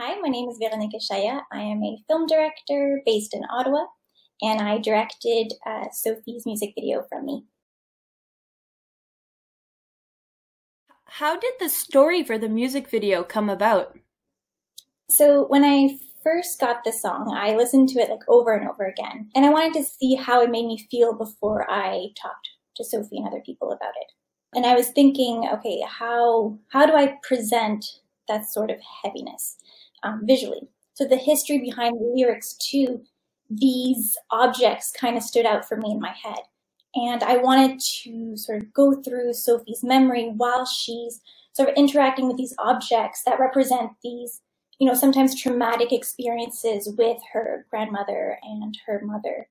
Hi, my name is Véronique Eshaya. I am a film director based in Ottawa, and I directed uh, Sophie's music video from me. How did the story for the music video come about? So when I first got the song, I listened to it like over and over again, and I wanted to see how it made me feel before I talked to Sophie and other people about it. And I was thinking, okay, how how do I present that sort of heaviness? Um, visually. So the history behind the lyrics to these objects kind of stood out for me in my head. And I wanted to sort of go through Sophie's memory while she's sort of interacting with these objects that represent these, you know, sometimes traumatic experiences with her grandmother and her mother.